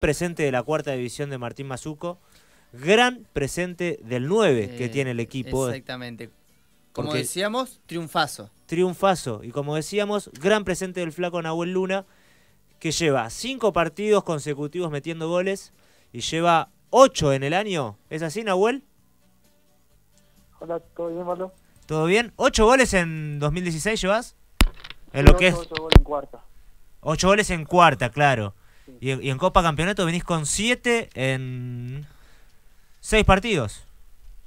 presente de la cuarta división de Martín Mazuco, gran presente del 9 que Eh, tiene el equipo. Exactamente. Como Porque- decíamos, triunfazo. Triunfazo. Y como decíamos, gran presente del flaco Nahuel Luna, que lleva cinco partidos consecutivos metiendo goles y lleva ocho en el año. ¿Es así, Nahuel? Hola, ¿todo bien, Marlo? ¿Todo bien? ¿Ocho goles en 2016 llevas? En lo que es Ocho goles en cuarta. ocho goles en cuarta, claro. Y, y en Copa Campeonato venís con siete en seis partidos.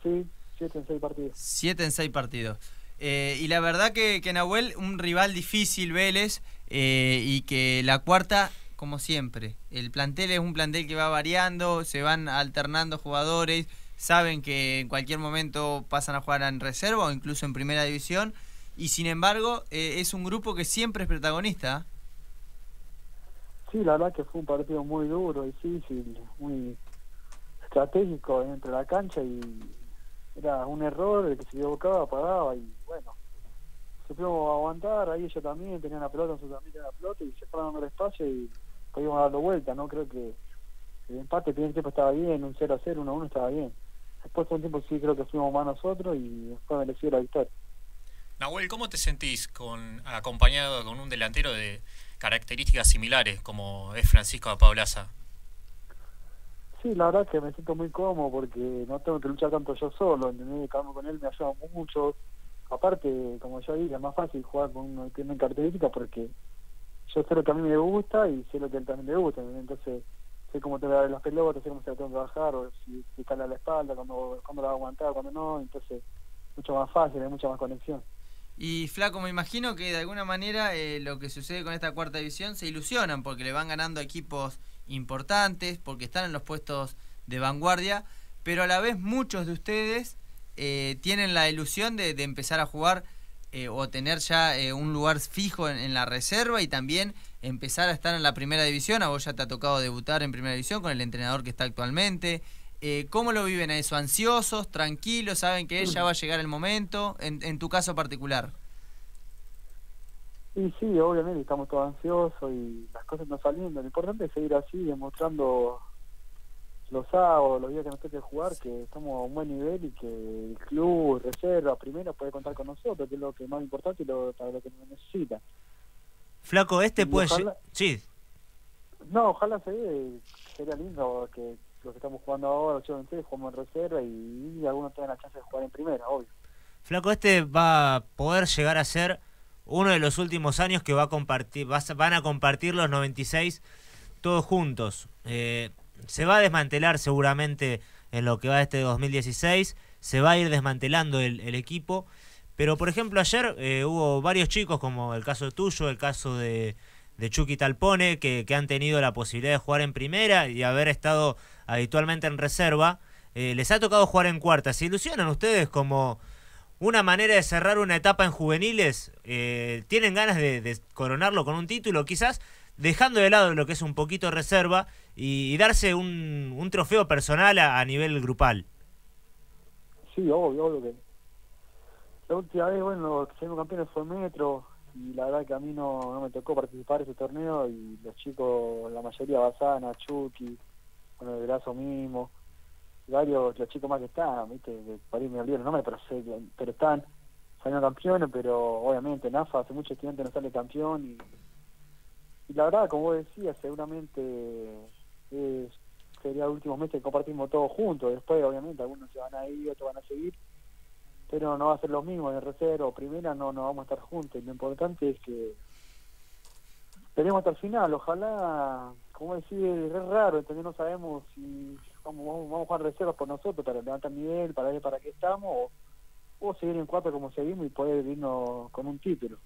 Sí, siete en seis partidos. Siete en seis partidos. Eh, y la verdad que, que Nahuel, un rival difícil, Vélez, eh, y que la cuarta, como siempre, el plantel es un plantel que va variando, se van alternando jugadores, saben que en cualquier momento pasan a jugar en reserva o incluso en primera división, y sin embargo eh, es un grupo que siempre es protagonista. Sí, la verdad que fue un partido muy duro, difícil, muy estratégico dentro de la cancha y era un error, el que se equivocaba pagaba y bueno, supimos aguantar, ahí ellos también tenían la pelota, nosotros también tenían la pelota y se fueron dando el espacio y pudimos darlo vuelta, ¿no? Creo que el empate el primer tiempo estaba bien, un 0 a 0, 1 a 1 estaba bien. Después de un tiempo sí creo que fuimos más nosotros y después mereció la victoria. Nahuel, ¿cómo te sentís con acompañado con un delantero de características similares como es Francisco Paulaza? Sí, la verdad que me siento muy cómodo porque no tengo que luchar tanto yo solo, ¿entendés? Quedarme con él me ayuda mucho. Aparte, como yo dije, es más fácil jugar con uno que tiene características porque yo sé lo que a mí me gusta y sé lo que a él también le gusta. Entonces, sé cómo te a dar las pelotas, sé cómo se la tengo que bajar, o si, si cala la espalda, cuando, cuando la va a aguantar, cuando no, entonces, mucho más fácil, hay mucha más conexión. Y Flaco, me imagino que de alguna manera eh, lo que sucede con esta cuarta división se ilusionan porque le van ganando equipos importantes, porque están en los puestos de vanguardia, pero a la vez muchos de ustedes eh, tienen la ilusión de, empezar a jugar eh, o tener ya eh, un lugar fijo en, en la reserva y también empezar a estar en la primera división. A vos ya te ha tocado debutar en primera división con el entrenador que está actualmente. Eh, ¿Cómo lo viven a eso? ¿Ansiosos? ¿Tranquilos? ¿Saben que ya va a llegar el momento? En, en tu caso particular. Y sí, obviamente estamos todos ansiosos y las cosas no saliendo. Lo importante es seguir así, demostrando los sábados, los días que nos toque jugar, que estamos a un buen nivel y que el club, reserva, primero puede contar con nosotros, que es lo que es más importante y lo, para lo que nos necesita. Flaco, este Y puede... ojalá- Sí, No, ojalá se dé, sería lindo que los que estamos jugando ahora, yo en seis, jugamos en reserva y, algunos tengan la chance de jugar en primera, obvio. Flaco, este va a poder llegar a ser uno de los últimos años que va a compartir, van a compartir los 96 todos juntos. Eh, se va a desmantelar seguramente en lo que va este 2016, se va a ir desmantelando el, el equipo, pero por ejemplo ayer eh, hubo varios chicos, como el caso tuyo, el caso de, de Chucky Talpone, que, que han tenido la posibilidad de jugar en primera y haber estado habitualmente en reserva. Eh, les ha tocado jugar en cuarta. ¿Se ilusionan ustedes como una manera de cerrar una etapa en juveniles? Eh, ¿Tienen ganas de, coronarlo con un título? Quizás dejando de lado lo que es un poquito reserva y, darse un, un trofeo personal a, nivel grupal. Sí, obvio, obvio que. La última vez, bueno, salimos campeones fue Metro y la verdad que a mí no, no me tocó participar de ese torneo y los chicos, la mayoría Basana, Chucky, bueno, el Graso mismo, varios, los chicos más que están, viste, de París me olvidé el nombre, pero, sé pero están, salieron campeones, pero obviamente NAFA hace mucho tiempo no sale campeón y, la verdad, como vos decías, seguramente sería los últimos meses que compartimos todos juntos, después obviamente algunos se van a ir, otros van a seguir, pero no va a ser lo mismo en reserva o primera, no, no vamos a estar juntos, lo importante es que tenemos hasta el final, ojalá, como decir, es raro, entonces no sabemos si vamos, vamos, vamos a jugar reservas por nosotros para levantar nivel, para ver para qué estamos, o, o seguir en cuatro como seguimos y poder irnos con un título,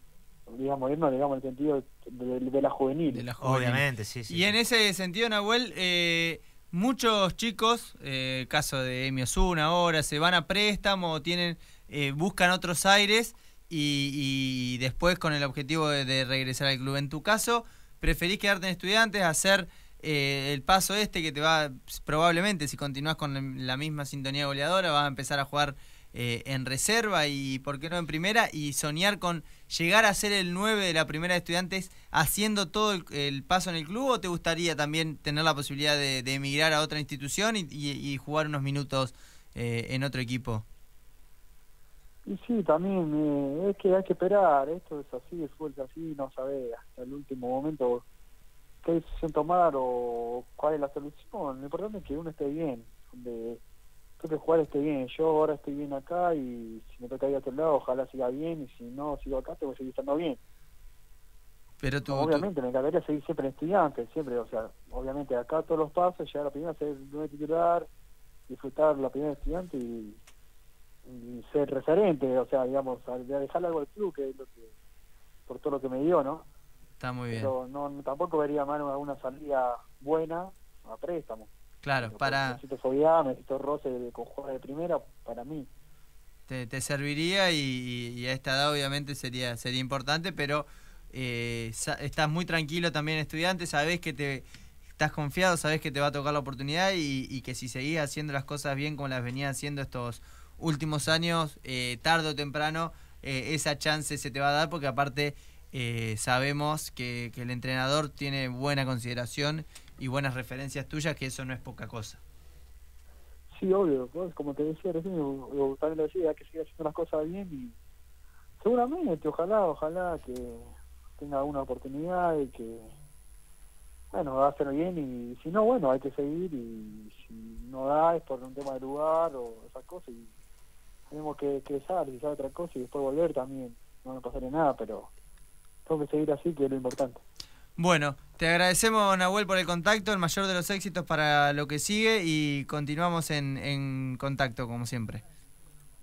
digamos, irnos digamos en el sentido de, de la juvenil. De la juvenil. Obviamente, sí, sí. Y en ese sentido, Nahuel, eh, muchos chicos, eh, caso de Emi Osuna ahora, se van a préstamo, tienen, eh, buscan otros aires y, y después con el objetivo de, regresar al club. En tu caso, preferís quedarte en estudiantes, hacer eh, el paso este que te va, probablemente, si continúas con la misma sintonía goleadora, vas a empezar a jugar eh, en reserva y por qué no en primera y soñar con llegar a ser el 9 de la primera de estudiantes haciendo todo el, paso en el club o te gustaría también tener la posibilidad de, emigrar a otra institución y, jugar unos minutos eh, en otro equipo? Y sí, también eh, es que hay que esperar, esto es así, es fuerte así, no sabe hasta el último momento qué decisión tomar o cuál es la solución. Lo importante es que uno esté bien, donde que jugar esté bien. Yo ahora estoy bien acá y si me toca ir a otro lado, ojalá siga bien y si no sigo acá, tengo que seguir estando bien. Pero tú, obviamente, me encantaría seguir siempre en estudiante, siempre, o sea, obviamente acá todos los pasos, llegar a la primera, ser el nuevo titular, disfrutar la primera estudiante y, ser referente, o sea, digamos, dejar algo al club, que es lo que, por todo lo que me dio, ¿no? Está muy bien. Pero no, tampoco vería mal alguna salida buena a préstamo. Claro, para... Necesito Fobiá, necesito roce de, con de primera, para mí. Te, te serviría y, a esta edad obviamente sería, sería importante, pero eh, estás muy tranquilo también estudiante, sabes que te estás confiado, sabes que te va a tocar la oportunidad y, que si seguís haciendo las cosas bien como las venías haciendo estos últimos años, eh, tarde o temprano eh, esa chance se te va a dar porque aparte eh, sabemos que, que, el entrenador tiene buena consideración y buenas referencias tuyas, que eso no es poca cosa. Sí, obvio, pues, como te decía recién, yo, decía, que siga haciendo las cosas bien y seguramente, ojalá, ojalá que tenga alguna oportunidad y que, bueno, va a bien y si no, bueno, hay que seguir y si no da es por un tema de lugar o esas cosas y tenemos que, salir, y otra cosa y después volver también, no me pasaría nada, pero tengo que seguir así, que es lo importante. Bueno, te agradecemos Nahuel por el contacto, el mayor de los éxitos para lo que sigue y continuamos en, en contacto como siempre.